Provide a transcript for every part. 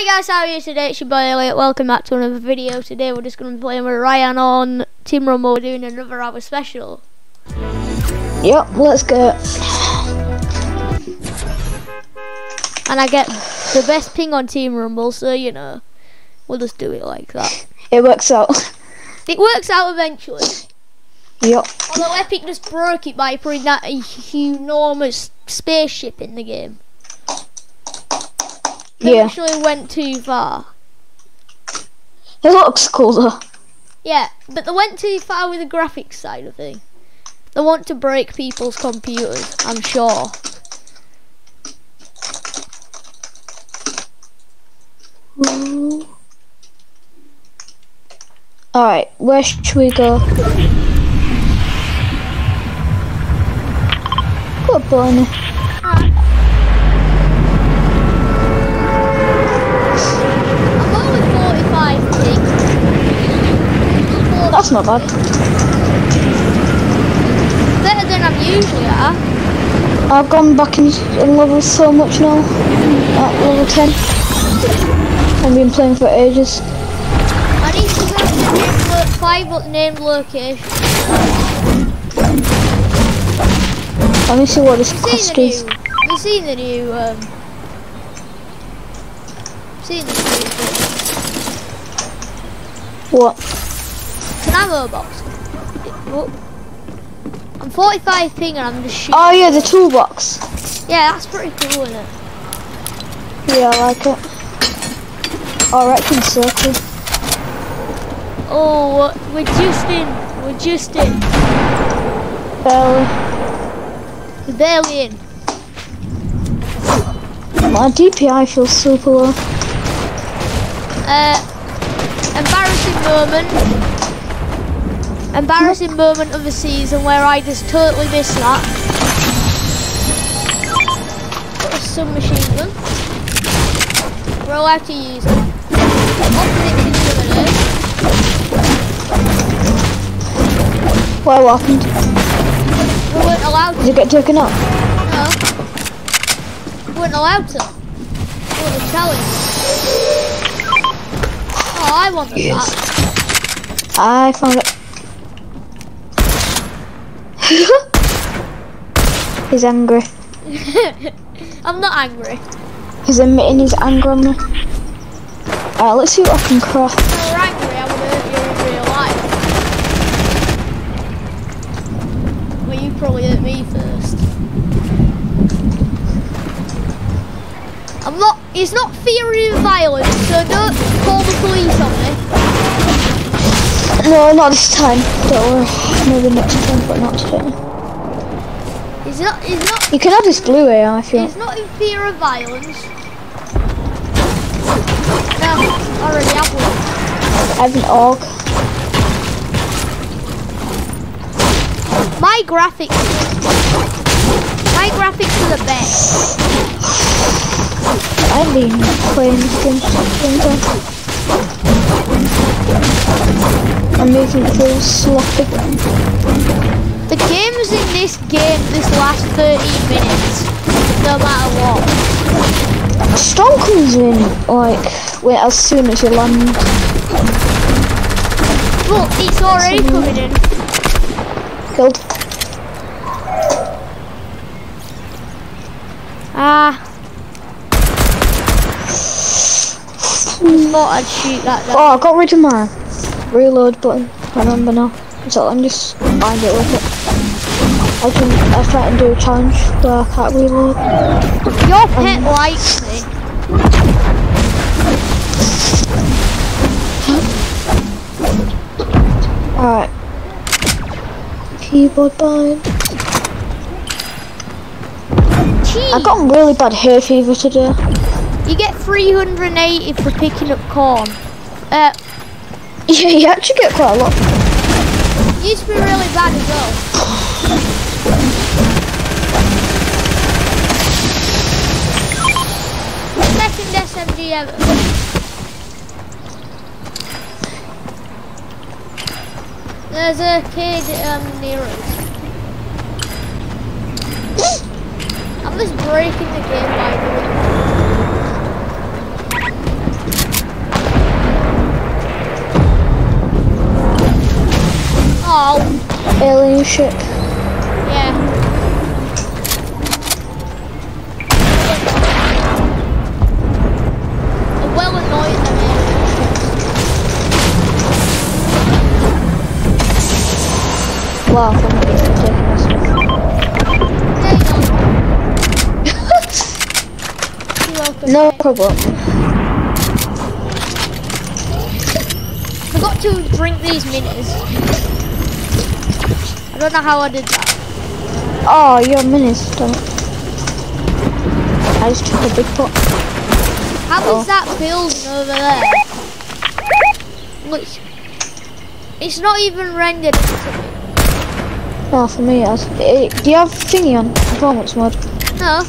Hi guys, how are you today? It's your boy Elliot. Welcome back to another video. Today we're just going to be playing with Ryaan on Team Rumble. We're doing another hour special. Yep, let's go. And I get the best ping on Team Rumble, so you know, we'll just do it like that. It works out. It works out eventually. Yep. Although Epic just broke it by putting that enormous spaceship in the game. They Yeah. actually went too far. It looks cool though. Yeah, but they went too far with the graphics side of thing. They want to break people's computers, I'm sure. Alright, where should we go? Good bunny. I'm only 45 ping. That's not bad. Better than I'm usually at. I've gone back in, in level so much now. At level 10. I've been playing for ages. I need to go to named lo- five lo- named location. Let me see what this quest is. new, we've seen the new, um, seen the new thing. What? Box. Oh. I'm 45 ping and I'm just shooting. Oh yeah, the toolbox. Yeah, that's pretty cool, isn't it? Yeah, I like it. Oh, Alright, in circle. Oh, we're just in. We're just in. Barely. We're barely in. My DPI feels super low. Uh, embarrassing moment. Embarrassing moment of the season where I just totally missed that. Got a submachine gun. We're allowed to use it. Opposite intimidator. What happened? We weren't allowed to. Did it get taken out? No. We weren't allowed to. What a challenge. Oh, I wanted Yes. that. I found it. He's angry. I'm not angry. He's admitting his anger on me. Alright, let's see what I can craft. If were angry, I would hurt you in real life. Well, you probably hurt me first. I'm not. It's not theory of violence, so don't call the police on me. No, not this time. Don't worry. Maybe next time, but not today. It's not. It's not. You can have this blue AI if you want. It's not in fear of violence. No, I already have one. I have an AUG. My graphics. My graphics are the best. I've been playing this game for a long time. I'm making it feel sloppy. The games in this game this last 30 minutes, no matter what. Storm comes in like wait, as soon as you land. Well, it's already coming in. Killed. Ah. Thought I'd shoot that down. Oh, I got rid of my reload button. I remember now. So me just find it with it. I can I try and do a challenge where I can't reload. Your um, pet likes me. Alright. Keyboard bind. I Cheese. got really bad hay fever today. You get 380 for picking up corn. Uh, Yeah, you actually get quite a lot. used to be really bad as well. Second SMG ever. There's a kid um, near us. I'm just breaking the game by ship. Yeah. I'm well annoyed them Wow, I'm taking this one. There you go. You're welcome, No problem. Forgot to drink these minis. I don't know how I did that. Oh, your minis, damn it. I just took a big pot. How is Oh. that building over there? Look, it's not even rendered. No, for me, it has. Eh, do you have thingy on performance mode? No,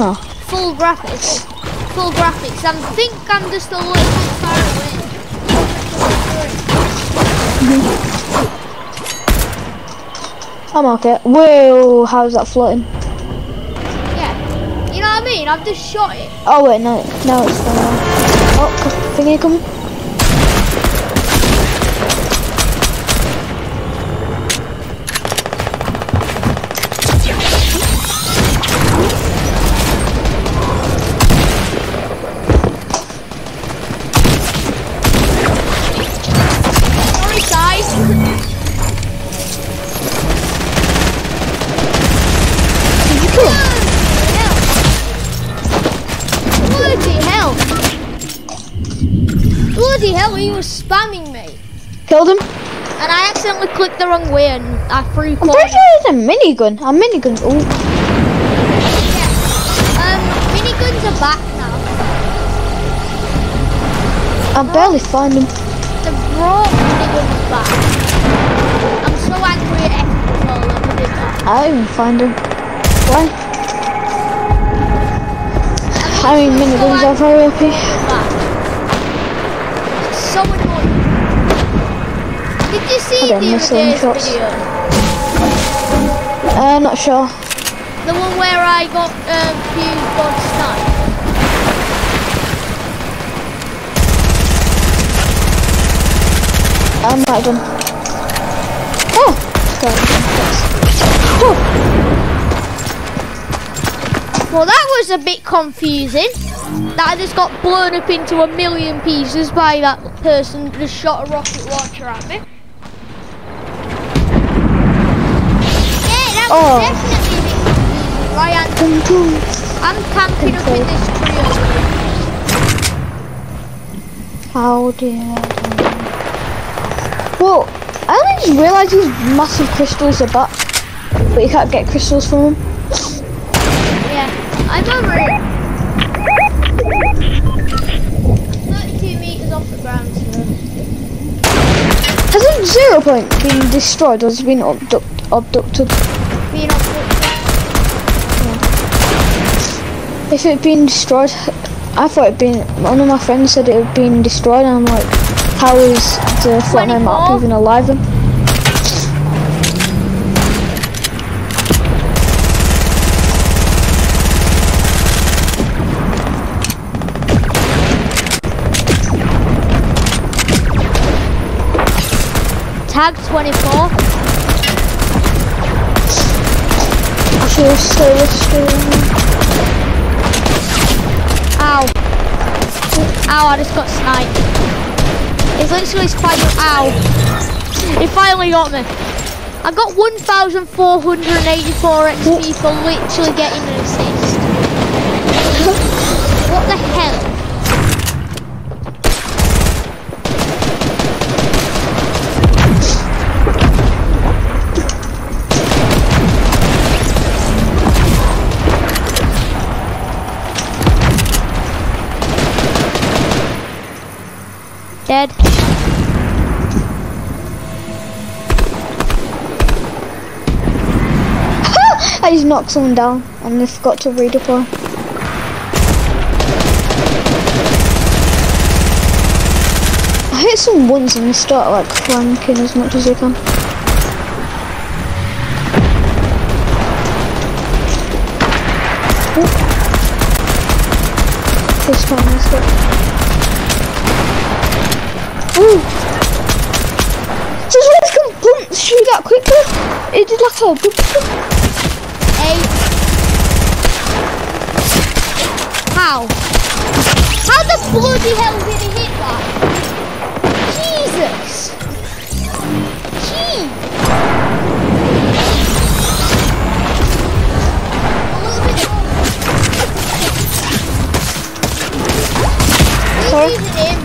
No. full graphics. Full graphics. I think I'm just a little bit far away. I'm okay. Whoa, how's that floating? Yeah. You know what I mean? I've just shot it. Oh wait, no, no, it's on. Oh, thingy coming. Hell, he was spamming me. Killed him? And I accidentally clicked the wrong way and I threw I'm pretty sure it's a minigun. A minigun. Ooh. Um, miniguns are back now. I barely find him. The brought miniguns back. I'm so angry at Epic Control that they did that. I don't even find him. Why? I mean, miniguns are very OP. So annoying. Did you see the other video? Uh, not sure. The one where I got um, fused on snipe. I might have done. Oh! Sorry. Oh! Well, that was a bit confusing. That I just got blown up into a million pieces by that person just shot a rocket launcher at me. Yeah, that was Oh. definitely a bit. Right, I'm, Boom, boom. I'm camping up in this tree over. How did I Well, I only just realised these massive crystals are back. But you can't get crystals from them. Yeah, I'm over Point been destroyed or has been abduct- abducted? Being the If it had been destroyed, I thought it'd been. One of my friends said it had been destroyed, and I'm like, how is the Fortnite map even alive? Then? Tag 24. I stayed with stream. Ow. Ow, I just got sniped. It's literally final. Ow. It finally got me. I got 1,484 XP for literally getting an assist. Dead. I just knocked someone down, and they forgot to redeploy. I hit some once and they start like cranking as much as they can. This time let's go. Ooh! Just let's come pump shoot that quickly? It did like a good. Eight. How? How the bloody hell did he hit that? Jesus! Gee! A little bit more. Sorry?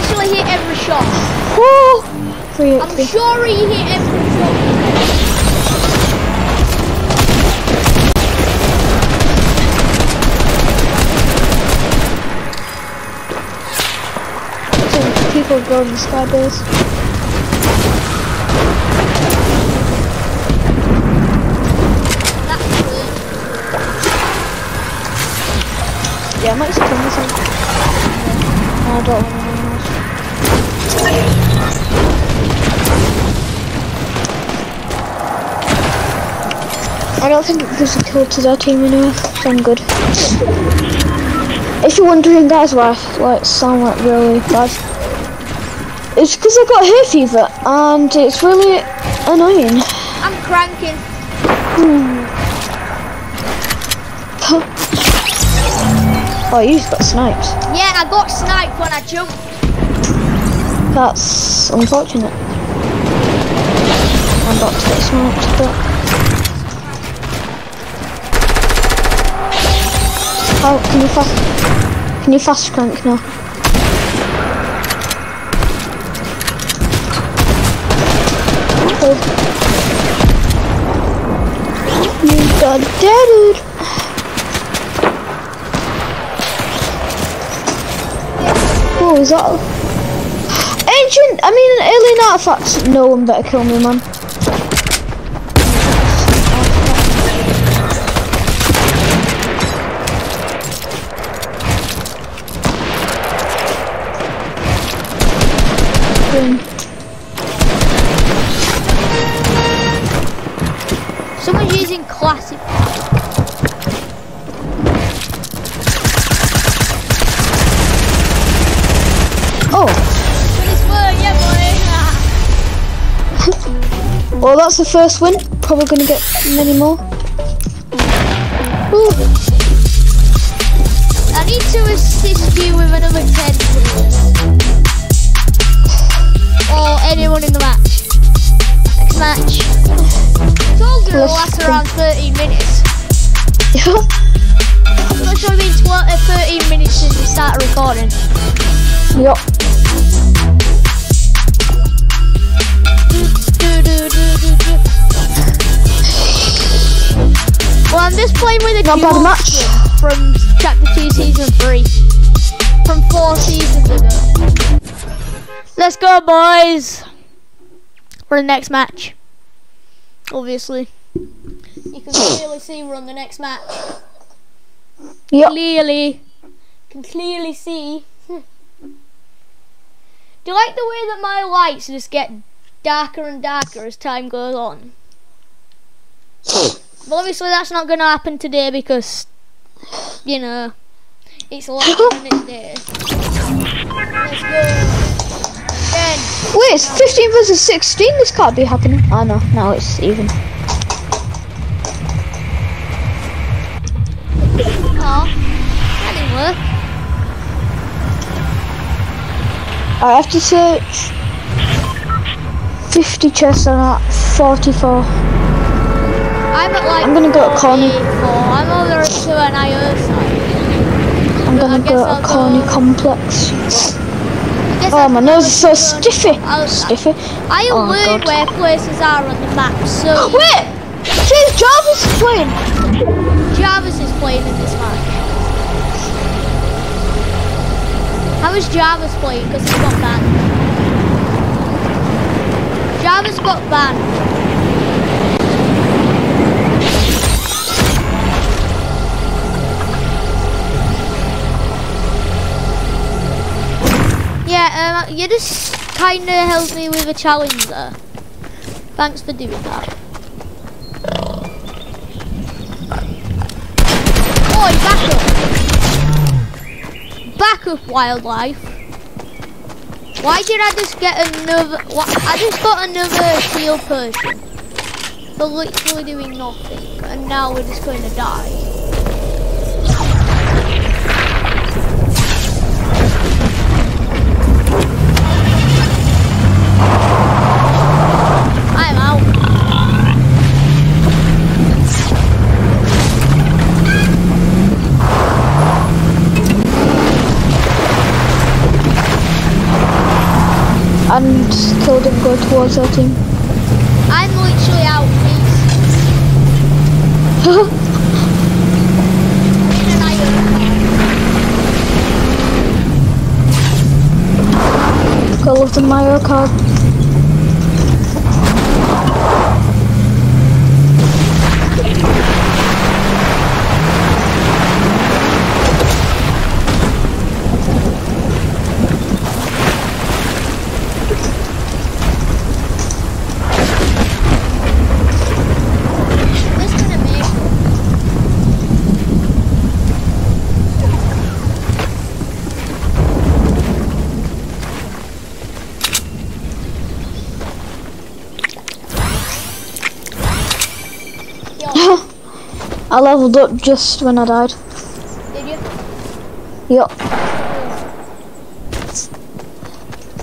An aimbot. He hit every shot. Three I'm sure he hit every shot. So people go to the sky base. Yeah, I might just kill myself. No, I don't want anyone else. I don't think there's a kill to their team anyway, so I'm good. If you're wondering guys why I like sound like really bad, it's because I got hay fever and it's really annoying. I'm cranking. Hmm. Oh, you just got sniped. Yeah, I got sniped when I jumped. That's unfortunate. I'm about to get sniped, but how can you fast? Can you fast crank now? Oh. You got deaded. Oh, is that? I mean, alien artifacts. No one better kill me, man. Someone's using classic. Well, that's the first win. Probably gonna get many more. Ooh. I need to assist you with another 10 please. Or anyone in the match. Next match. It's all gonna Let's last around 13 minutes. It's not sure been 12, uh, 13 minutes since we started recording. yup. Um, I'm just playing with a Not bad match. from chapter 2 season 3. From 4 seasons ago. Let's go, boys. For the next match. Obviously. You can clearly see we're on the next match. Yup. Clearly. Can clearly see. Do you like the way that my lights just get darker and darker as time goes on? Well, obviously that's not going to happen today because, you know, it's than it's day. Let's go. Again. Wait, it's 15 versus 16. This can't be happening. Oh no, now it's even. Oh, that didn't work. I have to search 50 chests and I'm at 44. I'm at like I'm gonna go to Connie. 44. I'm over to an IO side. I'm gonna go to Corny Complex. Oh, my nose is so stiffy. I'll- Stiffy. I Oh, learn where places are on the map, so Wait! Says Jarvis is playing. Jarvis is playing in this match. How is Jarvis playing? Because he got banned. Jarvis got banned. Yeah, um, you just kind of helped me with a challenge there. Thanks for doing that. Oi, back up! Back up, wildlife. Why did I just get another? I just got another shield potion for literally doing nothing, and now we're just going to die. And killed him, go towards our team. I'm literally out. Please. I'm in an iron car. Go with the Mario card. This gonna make it. Yo, I leveled up just when I died. did you? Yup,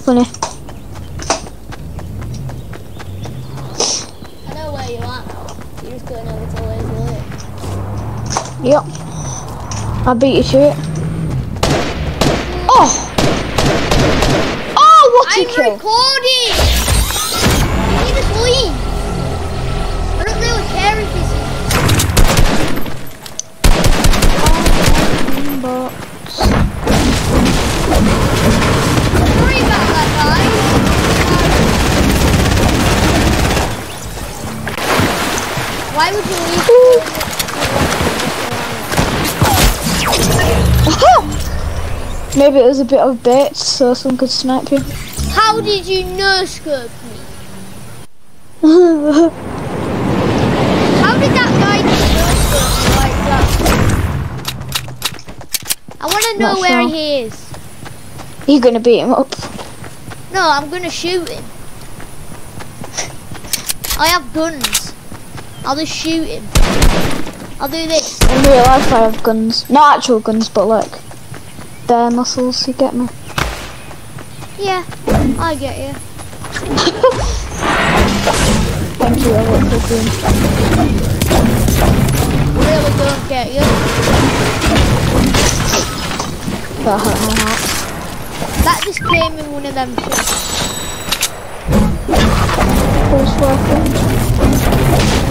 funny. I know where you are. You're just going over to Lazy Lake. Yup. I beat you to it. Maybe it was a bit of bait so someone could snipe you. How did you no scope me? How did that guy no scope me like that? I want to know Not where sure. he is. You're gonna beat him up. No, I'm gonna shoot him. I have guns. I'll just shoot him. I'll do this. In real life, I have guns. Not actual guns, but like bear muscles. You get me? Yeah, I get you. Thank you. I for green. Really don't get you. That hurt my heart. That just came in one of them things. Pulse rifle.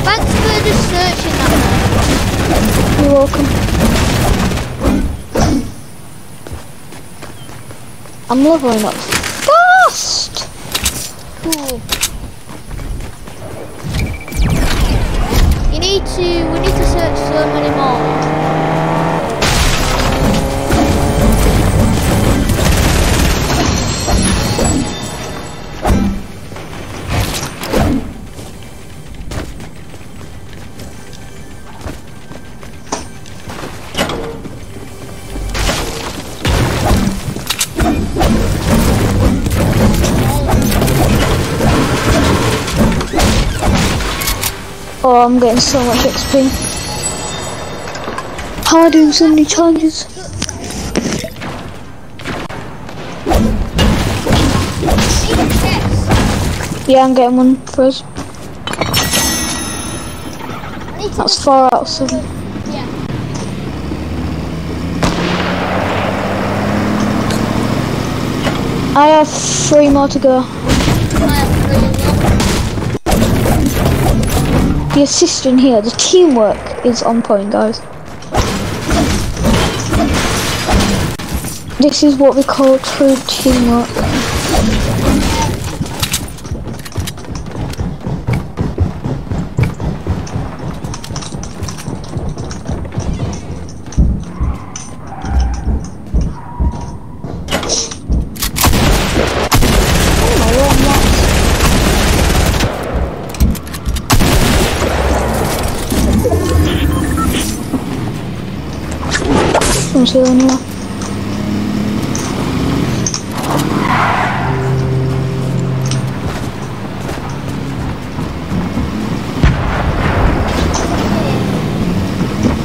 Thanks for just searching that. You're welcome. I'm leveling up fast. Cool. You need to, we need to search so many more. Oh, I'm getting so much XP. How am I doing so many challenges? Yeah, I'm getting one for us. That's four out of seven. I have three more to go. The assist in here, the teamwork is on point, guys. This is what we call true teamwork. to anymore.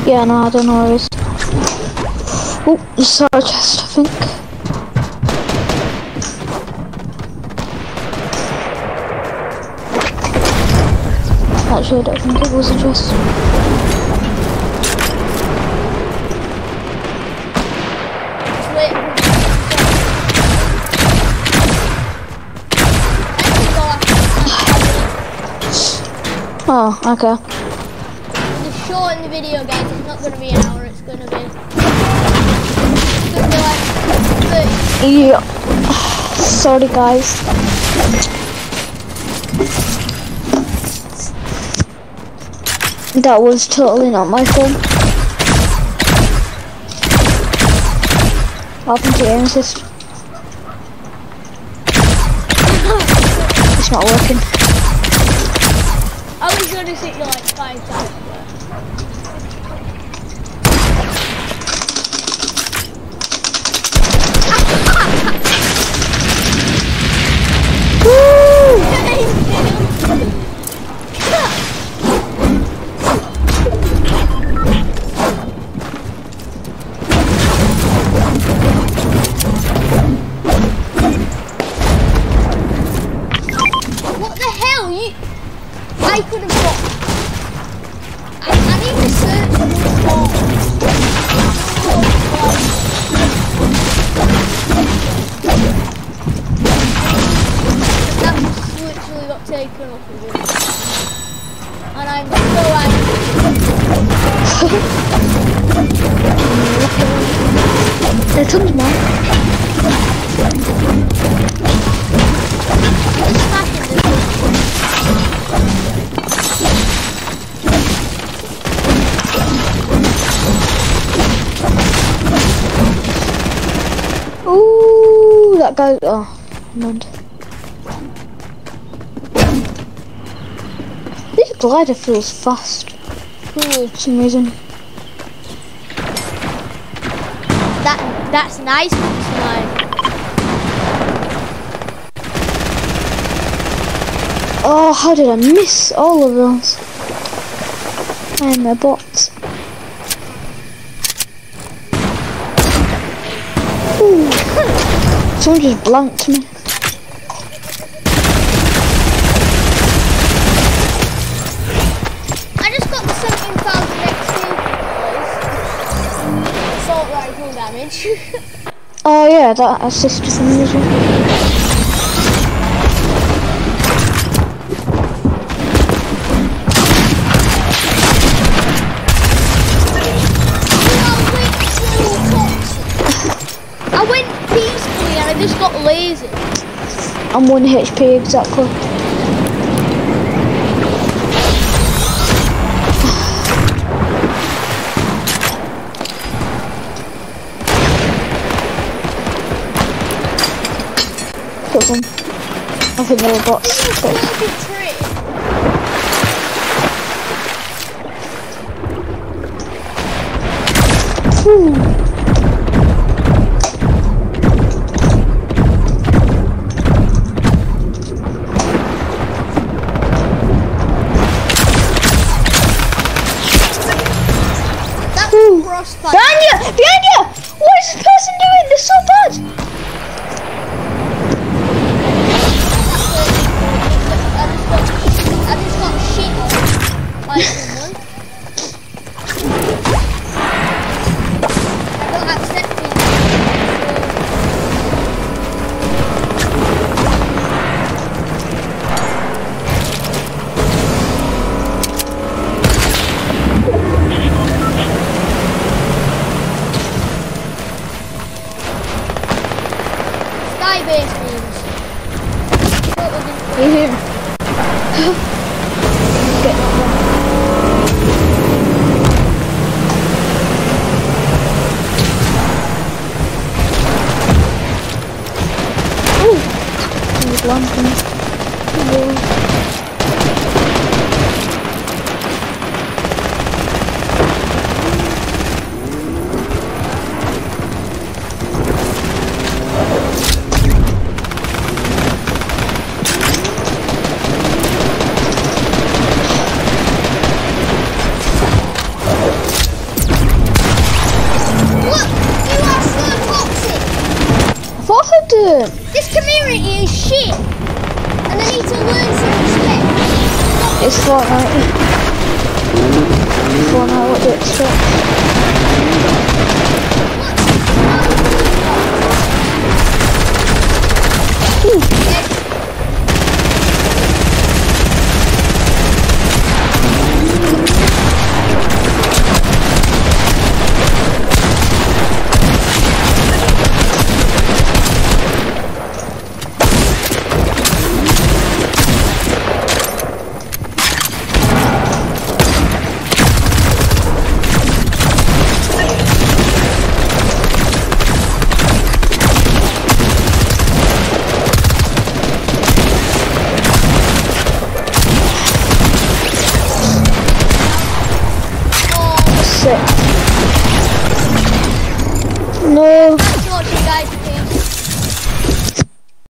Yeah, no, I don't know where it is. Oh, you saw a chest, I think. Actually, I don't think it was a chest. Oh, okay. Just shorten the video, guys. It's not going to be an hour. It's going to be. It's going to be like 30. Yeah. Sorry, guys. That was totally not my fault. Happened to aim assist? It's not working. That guy. Oh, mud. This glider feels fast for some reason. That that's nice. Oh, how did I miss all of those? And the bots. Ooh. Someone just blanked me. I just got the 17,000 XP boys. Assault rifle damage. Oh yeah, that assisted me as I'm 1 HP exactly. Got some. I think they were bots. but- Ooh.